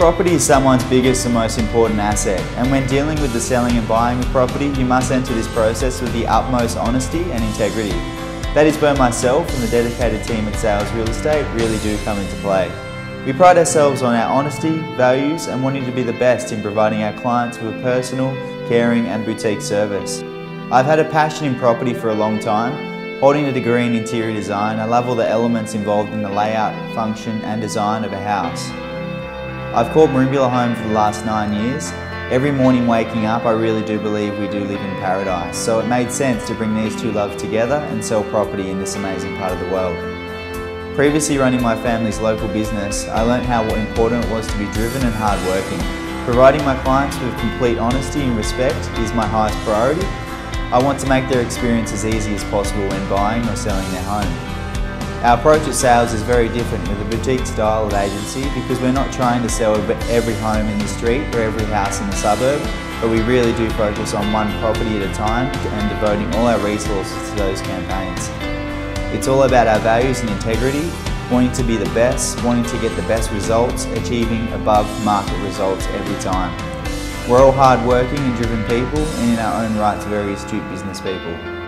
Property is someone's biggest and most important asset, and when dealing with the selling and buying of property, you must enter this process with the utmost honesty and integrity. That is where myself and the dedicated team at Sails Real Estate really do come into play. We pride ourselves on our honesty, values, and wanting to be the best in providing our clients with a personal, caring, and boutique service. I've had a passion in property for a long time. Holding a degree in interior design, I love all the elements involved in the layout, function, and design of a house. I've called Merimbula home for the last nine years. Every morning waking up, I really do believe we do live in paradise, so it made sense to bring these two loves together and sell property in this amazing part of the world. Previously running my family's local business, I learnt how important it was to be driven and hardworking. Providing my clients with complete honesty and respect is my highest priority. I want to make their experience as easy as possible when buying or selling their home. Our approach at Sails is very different with a boutique style of agency because we're not trying to sell every home in the street or every house in the suburb, but we really do focus on one property at a time and devoting all our resources to those campaigns. It's all about our values and integrity, wanting to be the best, wanting to get the best results, achieving above market results every time. We're all hard working and driven people and in our own rights very astute business people.